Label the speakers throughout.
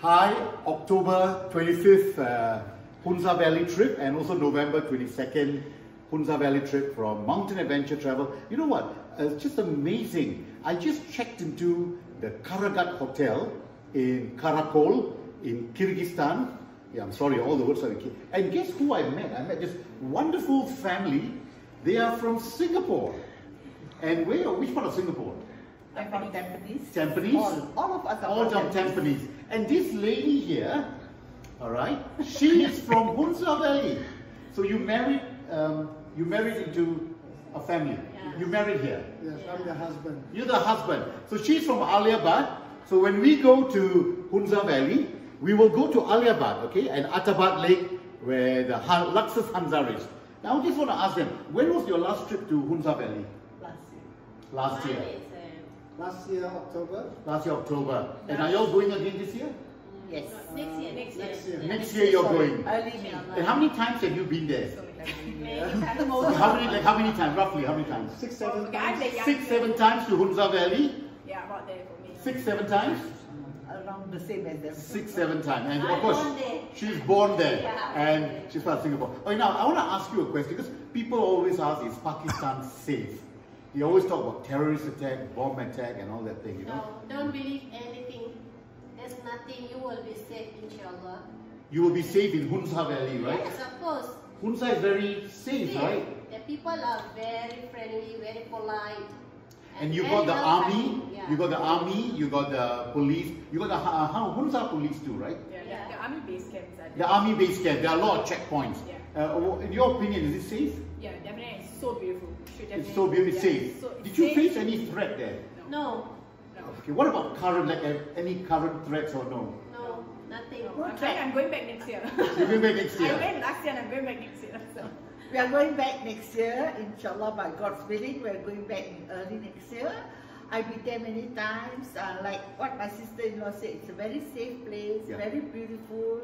Speaker 1: Hi, October 25th uh, Hunza Valley trip and also November 22nd Hunza Valley trip from Mountain Adventure Travel. You know what? Uh, it's just amazing. I just checked into the Karagat Hotel in Karakol in Kyrgyzstan. Yeah, I'm sorry, all the words are in And guess who I met? I met this wonderful family. They are from Singapore. And where? Which part of Singapore?
Speaker 2: I'm from Tampines.
Speaker 1: Tampines?
Speaker 2: All, all of us are
Speaker 1: all from Tampines. And this lady here, all right, she is from Hunza Valley. So you married, um, you married into a family. You married here.
Speaker 3: Yes, I'm the husband.
Speaker 1: You're the husband. So she's from Aliabad. So when we go to Hunza Valley, we will go to Aliabad, okay, and Attabad Lake, where the Luxus Hunza is. Now I just want to ask them, when was your last trip to Hunza Valley?
Speaker 2: Last year.
Speaker 1: Last year.
Speaker 3: Last year, October.
Speaker 1: Last year, October. And are you all going again this year?
Speaker 2: Yes.
Speaker 4: Uh, next year, next year.
Speaker 3: Next year.
Speaker 1: Next year you're going.
Speaker 2: Early May.
Speaker 1: And how many times have you been there?
Speaker 4: Many
Speaker 1: How many, like how many times, roughly, how many times?
Speaker 3: Six, seven
Speaker 4: Okay,
Speaker 3: times.
Speaker 4: the
Speaker 1: Six, seven times to Hunza Valley?
Speaker 4: Yeah, about there for me.
Speaker 1: Six, seven times?
Speaker 2: Around the same as them.
Speaker 1: Six, seven times. And of
Speaker 4: I'm
Speaker 1: course,
Speaker 4: born there.
Speaker 1: she's born there.
Speaker 4: Yeah.
Speaker 1: And she's from Singapore. Okay, now I want to ask you a question because people always ask, is Pakistan safe? You always talk about terrorist attack, bomb attack and all that thing, you know?
Speaker 4: No, don't believe anything. There's nothing. You will be safe, inshallah.
Speaker 1: You will be safe in Hunza Valley, right?
Speaker 4: Yes, of course.
Speaker 1: Hunza is very safe,
Speaker 4: Yeah.
Speaker 1: right?
Speaker 4: The people are very friendly, very polite.
Speaker 1: And you
Speaker 4: very
Speaker 1: got the army,
Speaker 4: welcoming. Yeah.
Speaker 1: you got the army, you got the police, you got the uh, how Hunza police too, right?
Speaker 5: Yeah,
Speaker 4: Yeah.
Speaker 5: The, the army base camps
Speaker 1: The army base camp. There are a lot of checkpoints.
Speaker 5: Yeah.
Speaker 1: Uh, in your opinion, is it safe?
Speaker 5: Yeah, definitely. It's so beautiful. You should
Speaker 1: It's so beautiful,
Speaker 5: yeah,
Speaker 1: safe.
Speaker 5: So
Speaker 1: Did you
Speaker 5: safe.
Speaker 1: face any threat there?
Speaker 4: No,
Speaker 5: No.
Speaker 1: Okay. What about current, like any current threats or no?
Speaker 4: no, nothing.
Speaker 5: no. I'm, trying, I'm going back next year.
Speaker 1: You're going back next year?
Speaker 5: I went last year and I'm going back next year. So.
Speaker 2: We are going back next year, inshallah, by God's willing. We are going back in early next year. I've been there many times. Uh, like what my sister-in-law said, it's a very safe place,
Speaker 1: Yeah.
Speaker 2: very beautiful.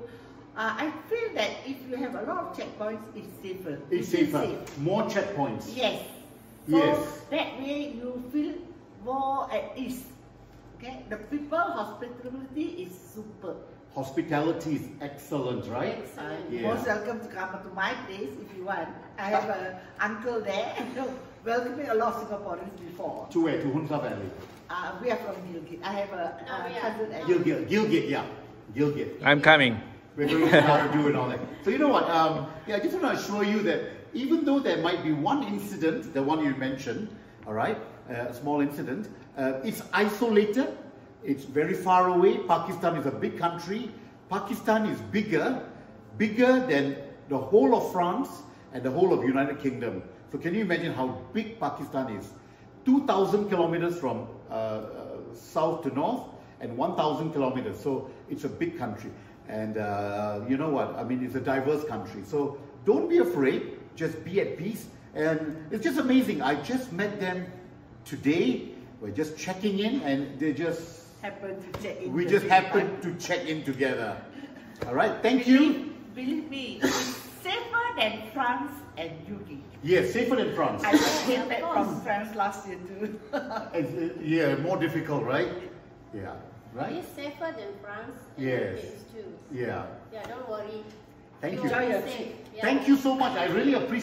Speaker 2: Uh, I feel that if you have a lot of checkpoints, it's safer.
Speaker 1: It's
Speaker 2: You feel
Speaker 1: safer.
Speaker 2: safe.
Speaker 1: More checkpoints.
Speaker 2: Yes. So
Speaker 1: Yes.
Speaker 2: that way you feel more at ease. Okay? The people hospitality is super.
Speaker 1: Hospitality is excellent, right?
Speaker 4: Excellent.
Speaker 1: Yeah.
Speaker 2: Most welcome to come to my place if you want. I have an uncle there. welcoming a lot of Singaporeans before.
Speaker 1: To where? To Hunza Valley.
Speaker 2: Uh, we are from Gilgit. I have a,
Speaker 4: No,
Speaker 2: a
Speaker 4: we are-
Speaker 2: cousin at
Speaker 1: Gilgit. Gilgit, yeah. Gilgit.
Speaker 6: I'm coming.
Speaker 1: We're going to how to do and all that. So you know what? Um, yeah, I just want to assure you that even though there might be one incident, the one you mentioned, all right, uh, a small incident, uh, it's isolated. It's very far away. Pakistan is a big country. Pakistan is bigger, bigger than the whole of France and the whole of United Kingdom. So can you imagine how big Pakistan is? 2,000 kilometers from uh, uh, south to north and 1,000 kilometers. So it's a big country. And uh, you know what? I mean, it's a diverse country. So don't be afraid. Just be at peace. And it's just amazing. I just met them today. We're just checking in and they just,
Speaker 2: happened to check in.
Speaker 1: we just
Speaker 2: same
Speaker 1: happened
Speaker 2: time.
Speaker 1: to check in together. All right. Thank you.
Speaker 2: Believe me, it's safer than France and UK.
Speaker 1: Yes, safer than France.
Speaker 2: I just came back from France last year too.
Speaker 1: It's, yeah, more difficult, right? Yeah. Right?
Speaker 4: It's safer than France. and
Speaker 1: Yes.
Speaker 4: States too.
Speaker 1: Yeah.
Speaker 4: Yeah, don't worry.
Speaker 1: Thank
Speaker 4: You
Speaker 1: you.
Speaker 4: will be
Speaker 2: Enjoy your
Speaker 4: safe.
Speaker 2: trip.
Speaker 4: Yeah.
Speaker 1: Thank you so much. I really appreciate